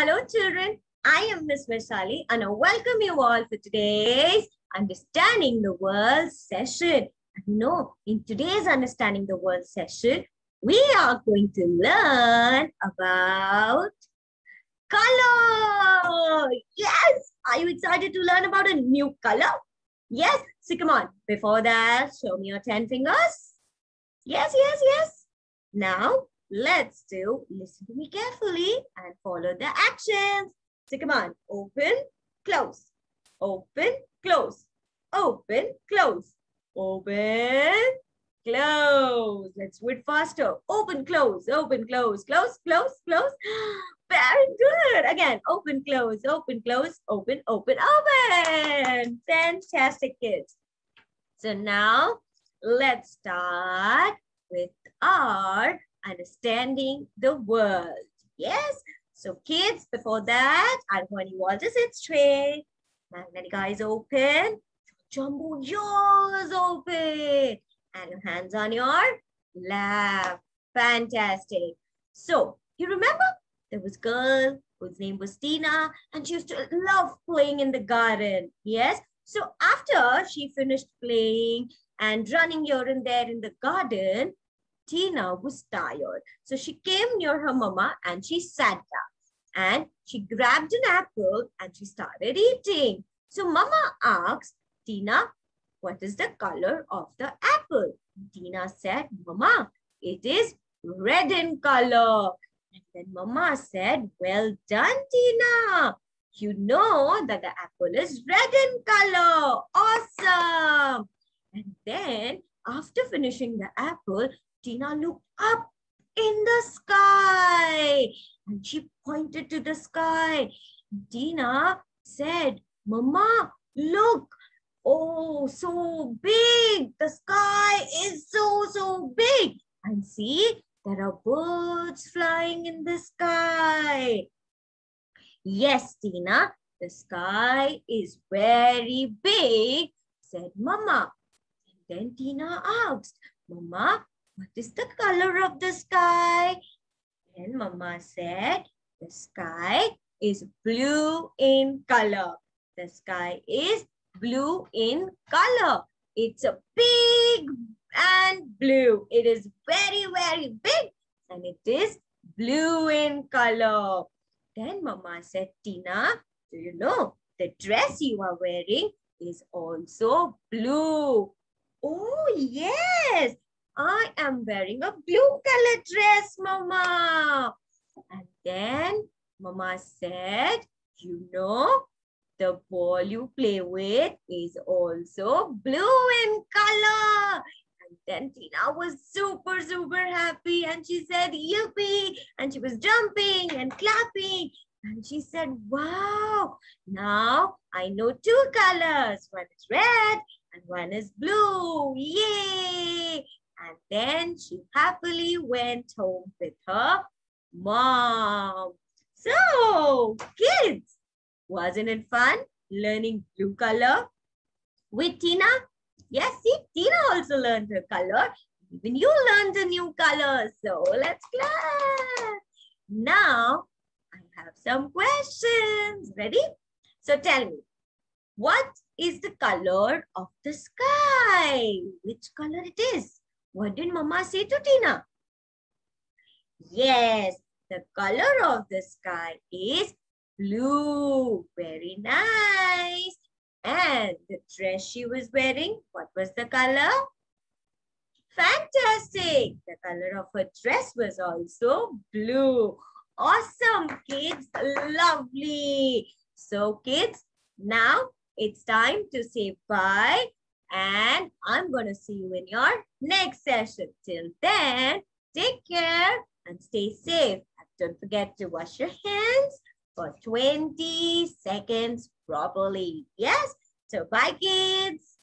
Hello, children. I am Miss Vaishali and I welcome you all for today's Understanding the World session. No, in today's Understanding the World session, we are going to learn about color. Yes, are you excited to learn about a new color? Yes, so come on. Before that, show me your 10 fingers. Yes, yes, yes. Now, let's do, listen to me carefully and follow the actions. So come on, open, close, open, close, open, close, open, close. Let's do it faster. Open, close, open, close, close, close, close. Very good. Again, open, close, open, close, open, open, open. Fantastic, kids. So now let's start with our understanding the world. Yes. So kids, before that, I want you all to sit straight. Magnetic eyes open. Jumbo jaws open. And hands on your lap. Fantastic. So you remember there was a girl whose name was Tina and she used to love playing in the garden. Yes. So after she finished playing and running here and there in the garden, Tina was tired. So she came near her mama and she sat down and she grabbed an apple and she started eating. So mama asked Tina, what is the color of the apple? Tina said, mama, it is red in color. And then mama said, well done, Tina. You know that the apple is red in color. Awesome. And then after finishing the apple, Tina looked up in the sky and she pointed to the sky. Tina said, Mama, look. Oh, so big. The sky is so, so big. And see, there are birds flying in the sky. Yes, Tina, the sky is very big, said Mama. And then Tina asked, Mama, what is the color of the sky? And Mama said, the sky is blue in color. The sky is blue in color. It's a big and blue. It is very, very big and it is blue in color. Then Mama said, Tina, do you know the dress you are wearing is also blue? Oh, yes. I am wearing a blue color dress, Mama. And then Mama said, you know, the ball you play with is also blue in color. And then Tina was super, super happy. And she said, yippee. And she was jumping and clapping. And she said, wow, now I know two colors. One is red and one is blue. Yay! And then she happily went home with her mom. So, kids, wasn't it fun learning blue color with Tina? Yes, see, Tina also learned her color. Even you learned a new color. So, let's clap. Now, I have some questions. Ready? So, tell me, what is the color of the sky? Which color it is? What did Mama say to Tina? Yes, the color of the sky is blue. Very nice. And the dress she was wearing, what was the color? Fantastic. The color of her dress was also blue. Awesome, kids. Lovely. So, kids, now it's time to say bye and I'm going to see you in your next session. Till then, take care and stay safe. And don't forget to wash your hands for 20 seconds properly. Yes? So bye kids.